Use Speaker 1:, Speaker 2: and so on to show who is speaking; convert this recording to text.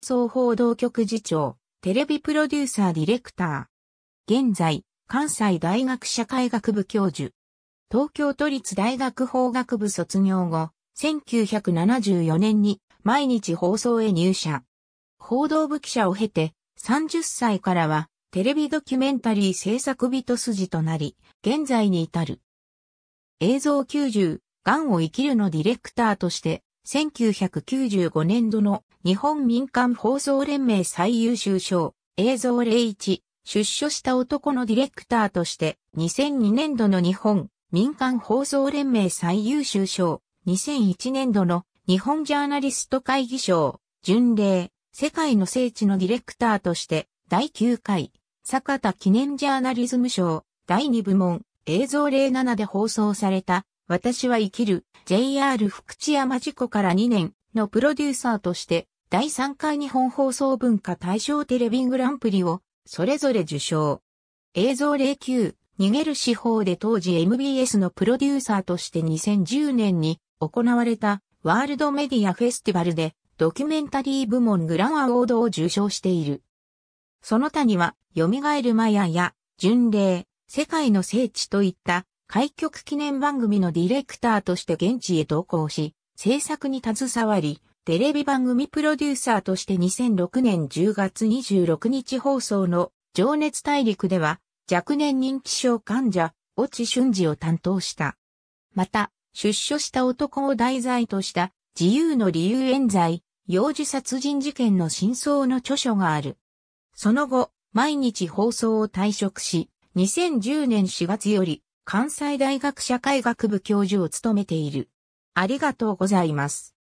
Speaker 1: 総報道局次長、テレビプロデューサーディレクター。現在、関西大学社会学部教授。東京都立大学法学部卒業後、1974年に毎日放送へ入社。報道部記者を経て、30歳からはテレビドキュメンタリー制作人筋となり、現在に至る。映像90、癌を生きるのディレクターとして、1995年度の日本民間放送連盟最優秀賞、映像01、出所した男のディレクターとして、2002年度の日本民間放送連盟最優秀賞、2001年度の日本ジャーナリスト会議賞、巡礼、世界の聖地のディレクターとして、第9回、坂田記念ジャーナリズム賞、第2部門、映像07で放送された、私は生きる、JR 福知山事故から2年のプロデューサーとして、第3回日本放送文化大賞テレビグランプリをそれぞれ受賞。映像09、逃げる司法で当時 MBS のプロデューサーとして2010年に行われたワールドメディアフェスティバルでドキュメンタリー部門グランアワードを受賞している。その他には、蘇るマヤや、巡礼、世界の聖地といった開局記念番組のディレクターとして現地へ同行し、制作に携わり、テレビ番組プロデューサーとして2006年10月26日放送の情熱大陸では若年認知症患者、落ち俊二を担当した。また、出所した男を題材とした自由の理由冤罪、幼児殺人事件の真相の著書がある。その後、毎日放送を退職し、2010年4月より関西大学社会学部教授を務めている。ありがとうございます。